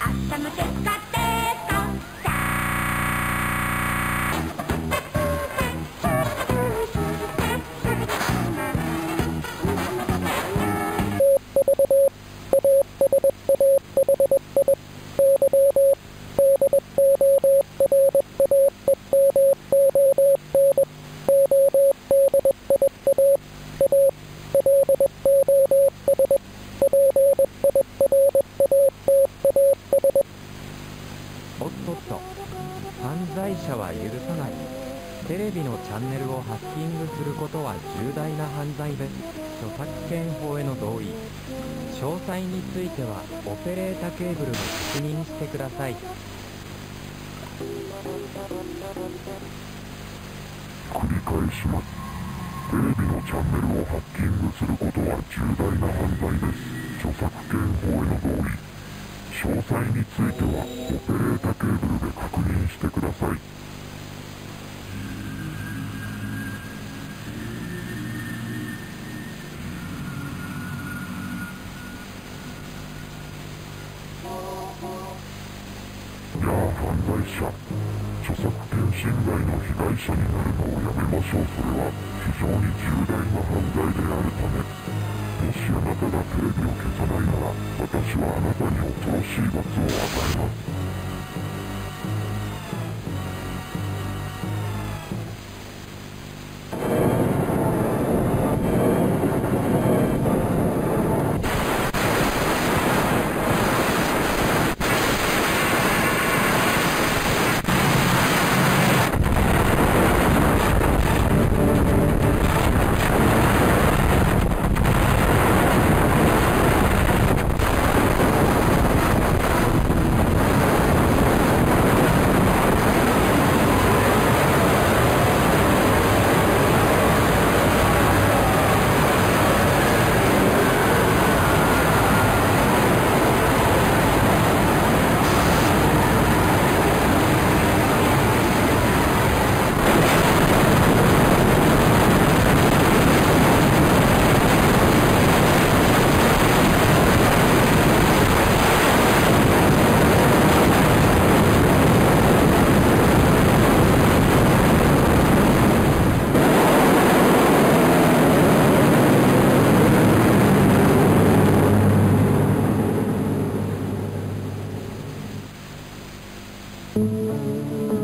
あったまっかおっとっと犯罪者は許さない。テレビのチャンネルをハッキングすることは重大な犯罪です。著作権法への同意。詳細についてはオペレータケーブルで確認してください。繰り返します。テレビのチャンネルをハッキングすることは重大な犯罪です。著作権法への同意。詳細についてはオペレータケーブルで確認してください。じゃあ犯罪者。著作権侵害の被害者になるのをやめましょう。それは非常に重大な犯罪であるため。はあなたに恐ろしい罰を与えます「Thank you.